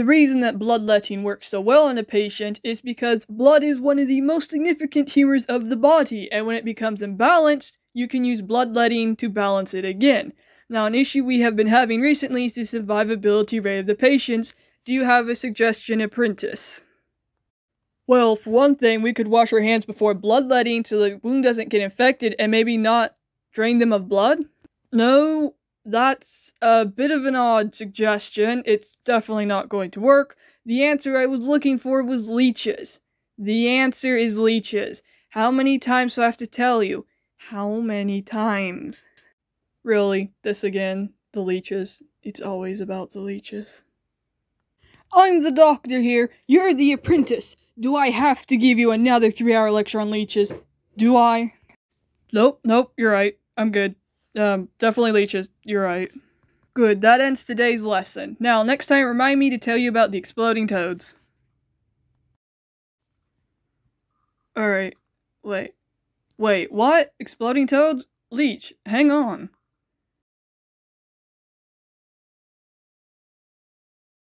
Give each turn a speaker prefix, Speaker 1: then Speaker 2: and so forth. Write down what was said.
Speaker 1: The reason that bloodletting works so well in a patient is because blood is one of the most significant humors of the body, and when it becomes imbalanced, you can use bloodletting to balance it again. Now, an issue we have been having recently is the survivability rate of the patients. Do you have a suggestion, apprentice? Well, for one thing, we could wash our hands before bloodletting so the wound doesn't get infected and maybe not drain them of blood? No, that's a bit of an odd suggestion. It's definitely not going to work. The answer I was looking for was leeches. The answer is leeches. How many times do I have to tell you? How many times? Really, this again, the leeches. It's always about the leeches. I'm the doctor here. You're the apprentice. Do I have to give you another three hour lecture on leeches? Do I? Nope, nope, you're right. I'm good. Um, definitely leeches. You're right. Good, that ends today's lesson. Now, next time, remind me to tell you about the exploding toads. Alright, wait. Wait, what? Exploding toads? Leech, hang on.